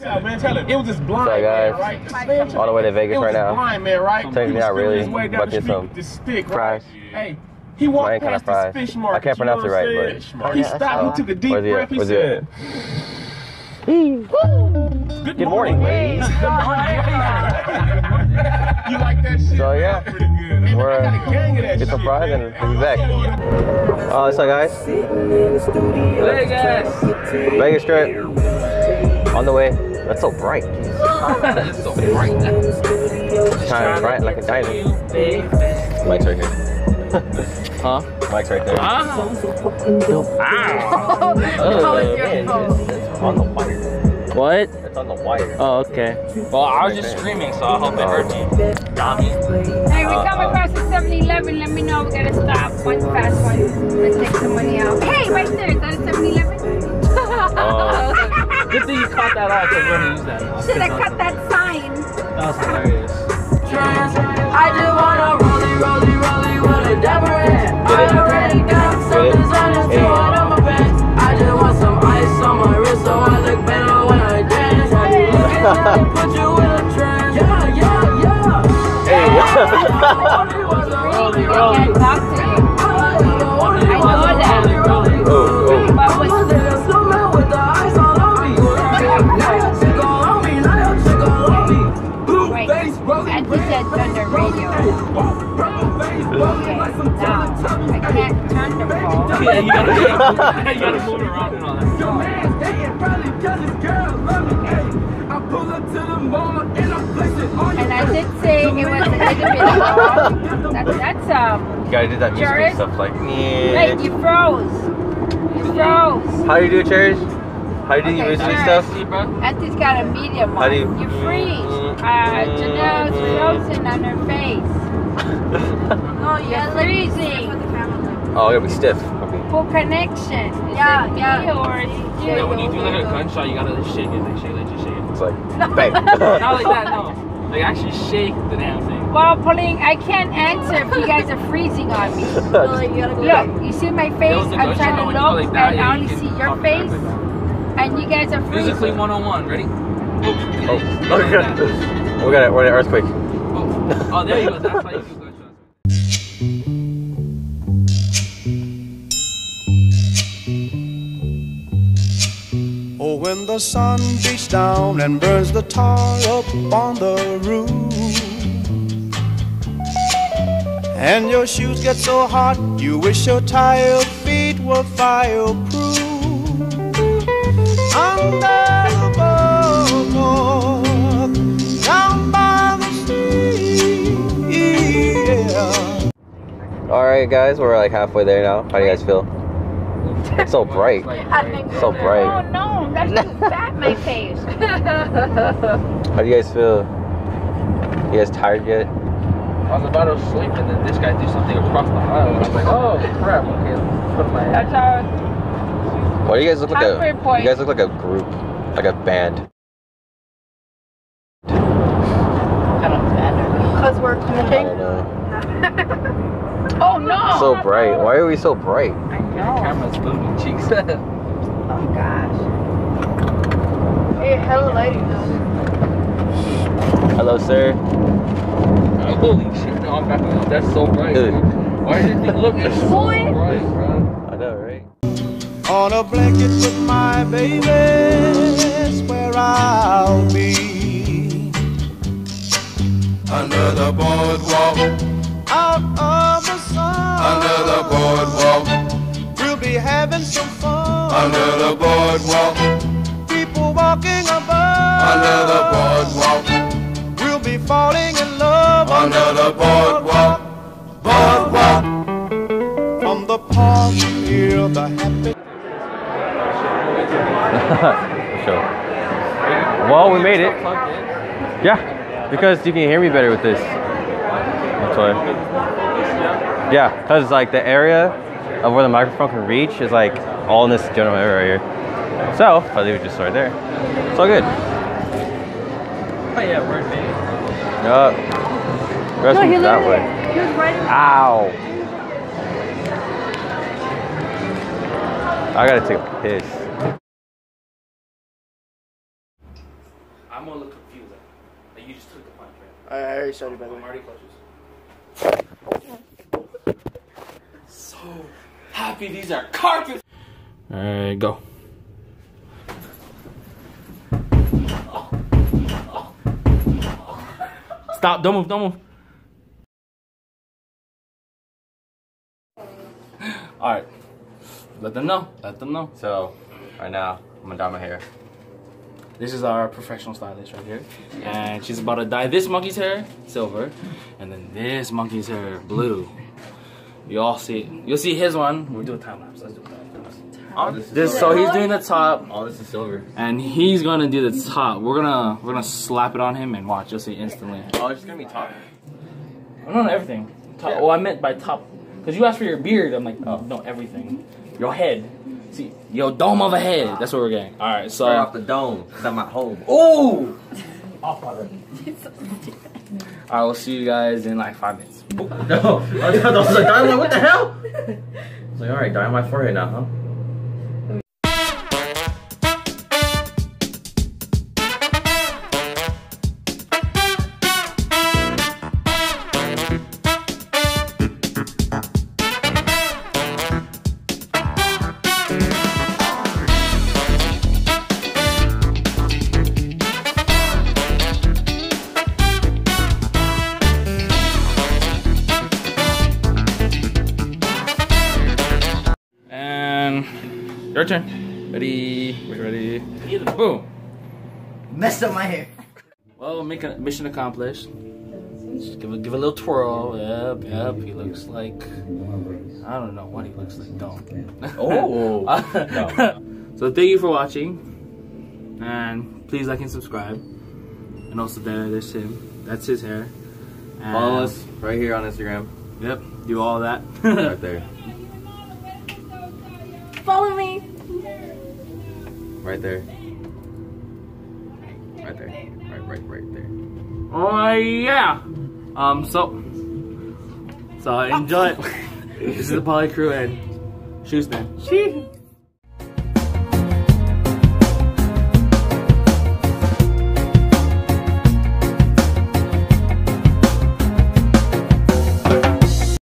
Yeah, man, tell him. It was this blind What's up, man, right? All the way to It Vegas was right this now. blind man, right? Technically He was not stealing really, his way but the get some this stick, fries. right? Hey, he walked Mine kind of past fries. this fish I can't pronounce it right, I'm but saying? He stopped. that's He took a deep Where's he at? breath. He Where's he said, Good morning, ladies. "You like that shit?" So yeah, Pretty good. Hey, we're I got a gang of that get some shit, fries man. and we'll be back. Oh, what's up, guys? Vegas. Vegas trip on the way. That's so bright. it's so bright. Shine bright like a diamond. Mike's right here. Huh? Mike's right there. Ah. Oh, man, on the wire. What? It's on the wire. Oh, okay. Well, I was just screaming, so I hope it hurt you. Dummy. Hey, we come across the 7-Eleven. Let me know. We gotta stop. One fast one. Let's take some money out. Hey, right there. Is that a 7-Eleven? Oh. Good thing you caught that off because we're gonna use that. Should have cut that sign. That was hilarious. I just wanna rollie, rollie, rollie with a dapper. I already got some designers to all on my pants. I just want some ice on my wrist so I look better when I dance. I be looking at it, put you in a trance. Yeah, yeah, yeah. Hey. Rollie was a I just said turn the radio. Now I can't turn the phone. Yeah, you gotta, you gotta, you gotta move around and all that. Your man dating probably cause his girl love me. Hey, I pull up to the mall and I place it on your And I did say it was a little bit long. That, that's um. You gotta do that music Jared? stuff like. Hey, Yeah. you froze. You froze. How do you do it, Cherish? How do you do Okay, music Jared. stuff? See, bro? Auntie's got a medium How do you- You freeze. Uh, Janelle's frozen on her face. Oh, You're freezing. Oh, it'll be stiff. Okay. Full connection. Is Yeah, it me yeah. or is it you? Yeah, when you do like a gunshot, you gotta like, shake it, like shake it, just shake it. It's like bang. Not like that, no. Like actually shake the damn thing. Well, Pauline, I can't answer if you guys are freezing on me. You. Look, you see my face? I'm trying to when you go look like that, and yeah, I you only see your face, like that. And you guys are Physically freezing. 101, ready? Oh, okay. we got it. We're in an earthquake. Oh, oh there you go. That's how you do gunshots. Oh, when the sun beats down and burns the tar up on the roof, and your shoes get so hot you wish your tired feet were fireproof. Right, guys, we're like halfway there now. How do you guys feel? It's so bright. So bright. Oh bright. no, that's too my face. How do you guys feel? You guys tired yet? I was about to sleep and then this guy did something across the aisle. And I was like, oh crap, okay, let's put my That's how. Why do you guys look like Time a? a point. You guys look like a group, like a band. kind of banner. Because we're I don't know. Oh no. So bright. Why are we so bright? I Your know. camera's moving cheeks. Oh gosh. Hey, hello, ladies. Hello, sir. Holy shit, no, I'm back on. That's so bright. Dude. dude. Why does it look it's so Boy. bright, bro? I know, right? On a blanket with my baby, is where I'll be. Under the boardwalk, Out of the sun, under the boardwalk, we'll be having some fun. under the boardwalk, sure. Well, we made it. Yeah, because you can hear me better with this. That's why. Yeah, because like the area of where the microphone can reach is like all in this general area right here. So I leave it just right there. It's all good. Oh yeah, word baby. Uh, rest no, that way. He was right Ow. I gotta take a piss. I, I already started by the way. Already closes. So happy these are carpets. Alright, go. Stop, don't move, don't move. Alright. Let them know. Let them know. So, right now, I'm gonna dye my hair. This is our professional stylist right here. And she's about to dye this monkey's hair silver. And then this monkey's hair blue. You all see You'll see his one. We'll do a time lapse. Let's do a time lapse. All this This so he's doing the top All this is silver. and he's gonna do the top. We're gonna we're gonna slap it on him and watch, you'll see instantly. Oh, it's just gonna be top. No, no, everything. Top, Oh, I meant by top. Because you asked for your beard. I'm like, oh, no, everything. Your head. See, your dome overhead. That's what we're getting. All right, so. Right off the dome. Cause I'm home. Ooh! Off of it. Alright, we'll see you guys in like five minutes. No, I was, I was like, dye my, what the hell? I was like, all right, dye my forehead now, huh? Your turn. Ready? Ready? Ready? Boom. Messed up my hair. Well, make a mission accomplished. Just give a give a little twirl. Yep, yep. He looks like I don't know what he looks like. Don't. Oh. Uh, so thank you for watching, and please like and subscribe. And also there, there's him. That's his hair. And, Follow us right here on Instagram. Yep. Do all that. Right there. Follow me. Right there. Right there. Right, right, right there. Oh yeah. Um. So. So enjoy. It. This is the Poly Crew and shoes Shoesman.